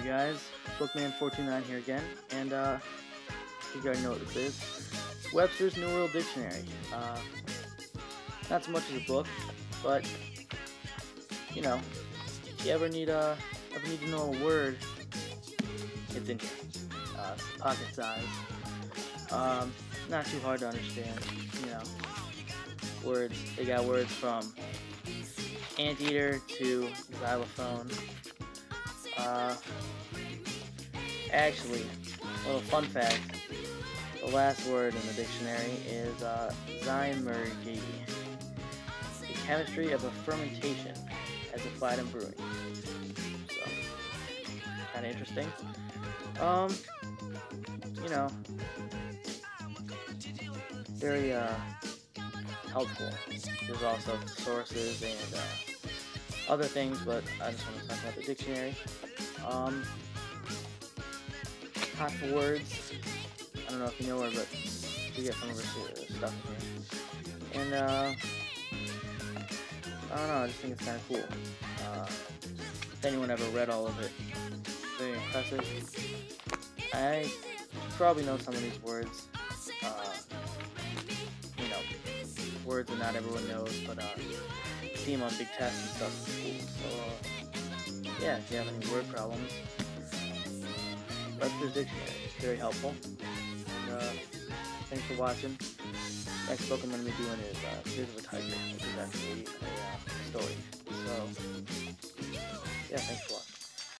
Alright guys, Bookman429 here again, and uh, you already know what this is. Webster's New World Dictionary. Uh, not so much as a book, but, you know, if you ever need, uh, ever need to know a word, it's in here. Uh, pocket size. Um, not too hard to understand, you know. Words, they got words from anteater to xylophone uh, actually, a little fun fact. The last word in the dictionary is uh, Zymurgy. The chemistry of a fermentation as applied in brewing. So, kind of interesting. Um, you know, very uh, helpful. There's also sources and uh, other things, but I just want to talk about the dictionary. Um, for words. I don't know if you know her, but we get some of her stuff in here. And, uh, I don't know, I just think it's kind of cool. Uh, if anyone ever read all of it, very impressive. I probably know some of these words. Uh, you know, words that not everyone knows, but uh, see them on big tests and stuff. Cool. So, uh, yeah, if you have any word problems, Webster's Dictionary. It's very helpful. And, uh, thanks for watching. Next book I'm going to be doing is uh, Tears of a Tiger, which is actually a uh, story. So, yeah, thanks for watching.